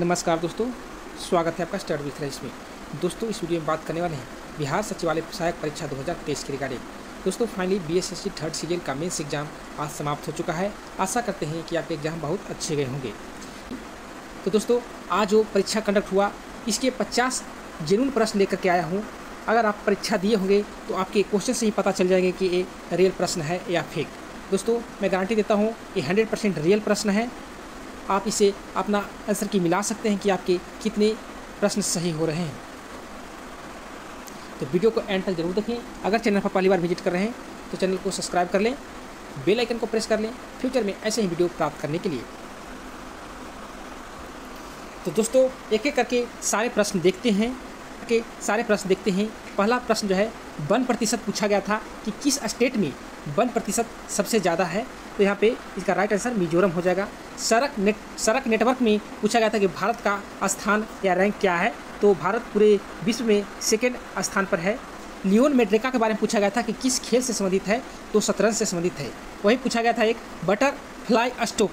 नमस्कार दोस्तों, स्वागत है आपका स्टडी विथ रईस में। दोस्तों, इस वीडियो में बात करने वाले हैं बिहार सचिवालय सहायक परीक्षा 2023 के रिगार्डिंग दोस्तों finally B S S third season का मेंस एग्ज़ाम आज समाप्त हो चुका है। आशा करते हैं कि आपके एग्ज़ाम बहुत अच्छे गए होंगे। तो दोस्तों, आज जो परीक्षा कंडक्ट हुआ, इसके पचास जेनून प्रश्न लेकर के आया हूँ। अगर आप परीक्षा दिए होंगे तो आपके क्वेश्चन से ही पता चल जाएँगे कि ये रियल प्रश्न है या फेक दोस्तों, मैं गारंटी देता हूँ, ये हंड्रेड परसेंट रियल प्रश्न है। आप इसे अपना आंसर की मिला सकते हैं कि आपके कितने प्रश्न सही हो रहे हैं। तो वीडियो को एंड तक ज़रूर देखें। अगर चैनल पर पहली बार विज़िट कर रहे हैं तो चैनल को सब्सक्राइब कर लें, बेल आइकन को प्रेस कर लें, फ्यूचर में ऐसे ही वीडियो प्राप्त करने के लिए। तो दोस्तों एक एक करके सारे प्रश्न देखते हैं, के सारे प्रश्न देखते हैं। पहला प्रश्न जो है वन प्रतिशत पूछा गया था कि किस स्टेट में वन प्रतिशत सबसे ज़्यादा है तो यहाँ पे इसका राइट आंसर मिजोरम हो जाएगा। सड़क नेट सड़क नेटवर्क में पूछा गया था कि भारत का स्थान या रैंक क्या है तो भारत पूरे विश्व में सेकेंड स्थान पर है। लियोन मेड्रिका के बारे में पूछा गया था कि किस खेल से संबंधित है तो शतरंज से संबंधित है। वही पूछा गया था एक बटर फ्लाई स्टोक,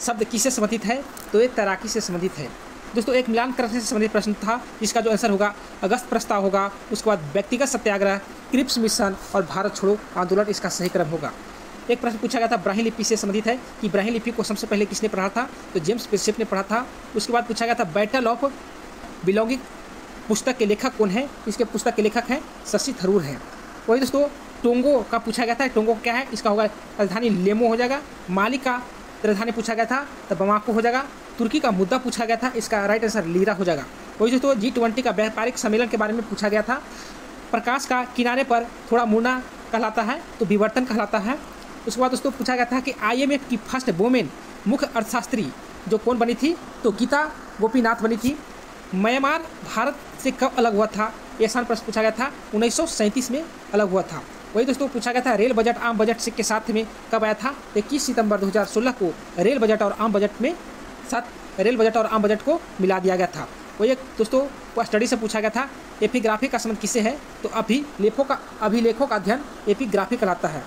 शब्द किससे संबंधित है तो ये तैराकी से संबंधित है। दोस्तों, एक मिलान करने से संबंधित प्रश्न था, जिसका जो आंसर होगा, अगस्त प्रस्ताव होगा, उसके बाद व्यक्तिगत सत्याग्रह, क्रिप्स मिशन और भारत छोड़ो आंदोलन, इसका सही क्रम होगा। एक प्रश्न पूछा गया था ब्राही लिपि से संबंधित है कि ब्राही लिपि को सबसे पहले किसने पढ़ा था? तो जेम्स पेशिप ने पढ़ा था। उसके बाद पूछा गया था, बैटल ऑफ़ बिलोंगिंग, पुस्तक के लेखक कौन है? इसके पुस्तक के लेखक हैं शशि थरूर हैं। वही दोस्तों, टोंगो का पूछा गया था, टोंगो क्या है? इसका होगा, राजधानी लेमो हो जाएगा, माली का राजधानी पूछा गया था तो बमाको हो जाएगा तुर्की का मुद्दा पूछा गया था, इसका राइट आंसर लीरा हो जाएगा। वही दोस्तों जी ट्वेंटी का व्यापारिक सम्मेलन के बारे में पूछा गया था, प्रकाश का किनारे पर थोड़ा मुड़ना कहलाता है तो विवर्तन कहलाता है। उसके बाद दोस्तों पूछा गया था कि आईएमएफ की फ़र्स्ट वोमेन मुख्य अर्थशास्त्री जो कौन बनी थी तो गीता गोपीनाथ बनी थी। म्यांमार भारत से कब अलग हुआ था, ये आसान प्रश्न पूछा गया था। उन्नीस सौ सैंतीस में अलग हुआ था। वही दोस्तों पूछा गया था, रेल बजट, आम बजट के साथ में कब आया था? इक्कीस सितंबर 2016 को रेल बजट और आम बजट में साथ रेल बजट और आम बजट को मिला दिया गया था। वही एक दोस्तों वो स्टडी से पूछा गया था एपिग्राफी का संबंध किससे है? तो अभी लेखों का अभिलेखों का अध्ययन एपिग्राफी कहलाता है।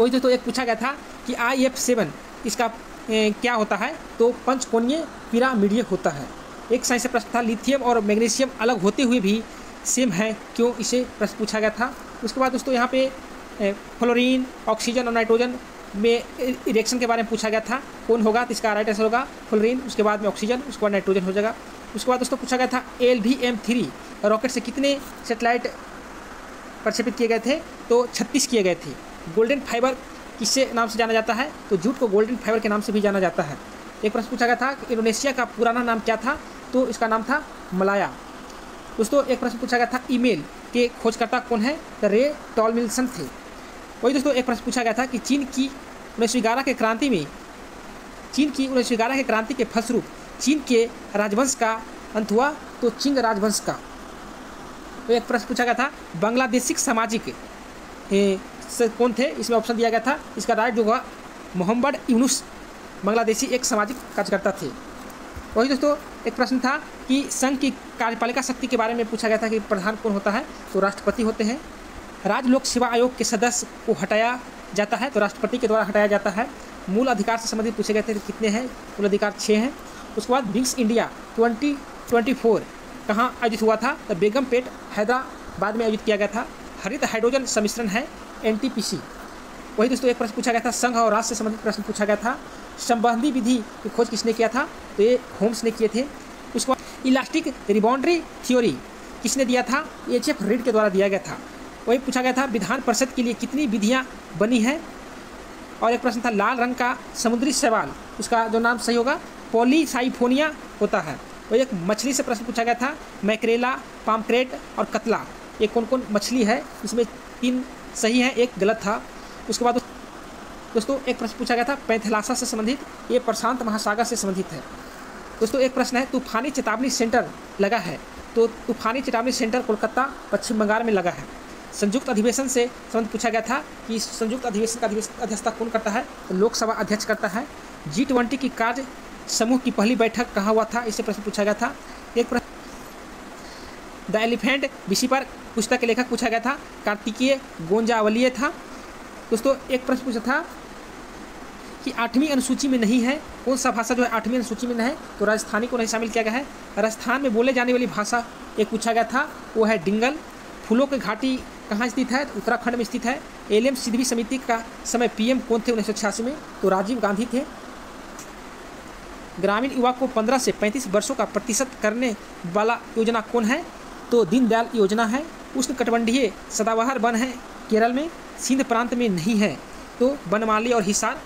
वही दोस्तों एक पूछा गया था कि आई एफ़ सेवन इसका ए, क्या होता है? तो पंचकोणीय पिरामिडीय होता है। एक साइंस से प्रश्न था लिथियम और मैग्नीशियम अलग होते हुए भी सेम है क्यों? इसे प्रश्न पूछा गया था। उसके बाद दोस्तों यहाँ पे फ्लोरीन ऑक्सीजन और नाइट्रोजन में इरेक्शन के बारे में पूछा गया था, कौन होगा तो इसका राइट आंसर होगा फ्लोरीन उसके बाद में ऑक्सीजन उसके बाद नाइट्रोजन हो जाएगा। उसके बाद दोस्तों पूछा गया था L V M three rocket से कितने सेटेलाइट प्रक्षेपित किए गए थे? तो छत्तीस किए गए थे। गोल्डन फाइबर किससे नाम से जाना जाता है? तो जूट को गोल्डन फाइबर के नाम से भी जाना जाता है। एक प्रश्न पूछा गया था कि इंडोनेशिया का पुराना नाम क्या था? तो इसका नाम था मलाया। दोस्तों एक प्रश्न पूछा गया था, ईमेल के खोजकर्ता कौन है? द रे टॉलमिल्सन थे। वही दोस्तों एक प्रश्न पूछा गया था कि चीन की उन्नीस के क्रांति में। चीन की उन्नीस के क्रांति के फलस्वरूप, चीन के राजवंश का अंत हुआ तो चिंग राजवंश का। तो एक प्रश्न पूछा गया था, बांग्लादेशी सामाजिक कौन थे? इसमें ऑप्शन दिया गया था, इसका राइट जो हुआ मोहम्मद यूनुस, बांग्लादेशी एक सामाजिक कार्यकर्ता थे। वही दोस्तों, एक प्रश्न था कि संघ की कार्यपालिका शक्ति के बारे में पूछा गया था कि प्रधान कौन होता है तो राष्ट्रपति होते हैं। राज्य लोक सेवा आयोग के सदस्य को हटाया जाता है तो राष्ट्रपति के द्वारा हटाया जाता है। मूल अधिकार से संबंधित पूछे गए थे कितने हैं, मूल अधिकार छः हैं। उसके बाद wings India twenty twenty four कहाँ आयोजित हुआ था? तो बेगम पेट हैदराबाद में आयोजित किया गया था। हरित हाइड्रोजन सम्मिश्रण है एनटीपीसी वही दोस्तों एक प्रश्न पूछा गया था, संघ और राष्ट्र से संबंधित प्रश्न पूछा गया था, संबंधी विधि की खोज किसने किया था? तो ये होम्स ने किए थे। उसके बाद इलास्टिक रिबाउंड्री थ्योरी किसने दिया था? एच एफ़ रीड के द्वारा दिया गया था। वही पूछा गया था, विधान परिषद के लिए कितनी विधियाँ बनी हैं? और एक प्रश्न था, लाल रंग का समुद्री सवाल उसका जो नाम सही होगा, पॉलीसाइफोनिया होता है। वही एक मछली से प्रश्न पूछा गया था, मैक्रेला पामक्रेट और कतला, ये कौन कौन मछली है? इसमें तीन सही है, एक गलत था। उसके बाद दोस्तों, एक प्रश्न पूछा गया था, पैंथलासा से संबंधित, ये प्रशांत महासागर से संबंधित है। दोस्तों, एक प्रश्न है, तूफानी चेतावनी सेंटर लगा है तो तूफानी चेतावनी सेंटर कोलकाता, पश्चिम बंगाल में लगा है। संयुक्त अधिवेशन से संबंध पूछा गया था कि संयुक्त अधिवेशन का अध्यक्षता कौन करता है? तो लोकसभा अध्यक्ष करता है। जी ट्वेंटी की कार्य समूह की पहली बैठक कहाँ हुआ था? इससे प्रश्न पूछा गया था। एक प्रश्न द एलिफेंट विषय पर पुस्तक के लेखक पूछा गया था। कार्तिकीय गोंजावलीय था। दोस्तों, एक प्रश्न पूछा था कि आठवीं अनुसूची में नहीं है। कौन सा भाषा जो है आठवीं अनुसूची में नहीं है? तो राजस्थानी को नहीं शामिल किया गया है। राजस्थान में बोले जाने वाली भाषा एक पूछा गया था। वो है डिंगल। फूलों की घाटी कहाँ स्थित है? उत्तराखंड में स्थित है। एल सिद्धवी समिति का समय पीएम कौन थे उन्नीस में? तो राजीव गांधी थे। ग्रामीण युवा को 15 से 35 वर्षों का प्रतिशत करने वाला योजना कौन है? तो दीनदयाल योजना है। उष्ण कटबंधीय सदाबहार वन है। केरल में सिंध प्रांत में नहीं है। तो बनमाली और हिसार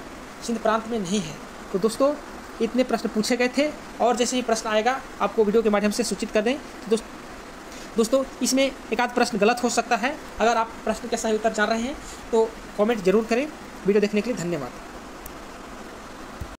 सिंध प्रांत में नहीं है। तो दोस्तों, इतने प्रश्न पूछे गए थे। और जैसे ही प्रश्न आएगा, आपको वीडियो के माध्यम से सूचित कर दें। तो दोस्त दोस्तों, इसमें एक आध प्रश्न गलत हो सकता है। अगर आप प्रश्न के सही उत्तर जान रहे हैं तो कॉमेंट ज़रूर करें। वीडियो देखने के लिए धन्यवाद।